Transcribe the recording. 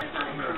more time.